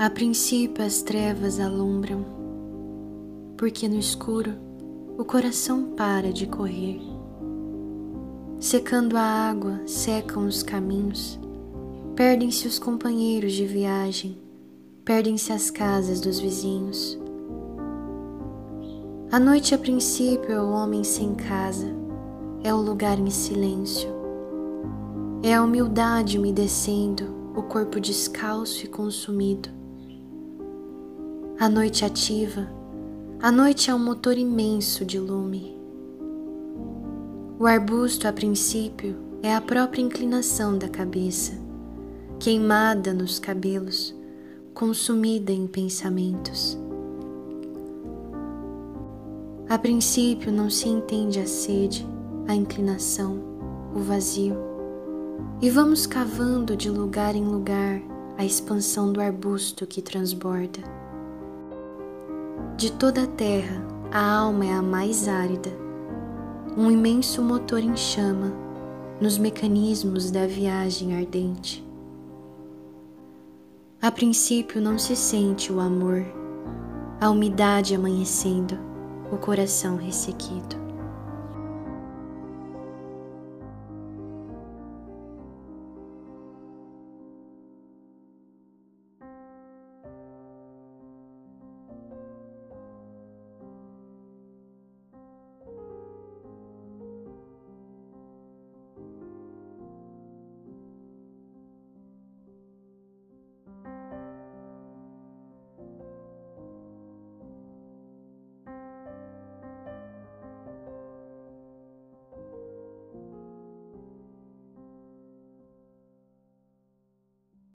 A princípio as trevas alumbram, porque no escuro o coração para de correr. Secando a água, secam os caminhos, perdem-se os companheiros de viagem, perdem-se as casas dos vizinhos. A noite, a princípio, é o homem sem casa, é o lugar em silêncio, é a humildade umedecendo o corpo descalço e consumido. A noite ativa, a noite é um motor imenso de lume. O arbusto, a princípio, é a própria inclinação da cabeça, queimada nos cabelos, consumida em pensamentos. A princípio não se entende a sede, a inclinação, o vazio, e vamos cavando de lugar em lugar a expansão do arbusto que transborda. De toda a terra, a alma é a mais árida, um imenso motor em chama nos mecanismos da viagem ardente. A princípio não se sente o amor, a umidade amanhecendo o coração ressequido.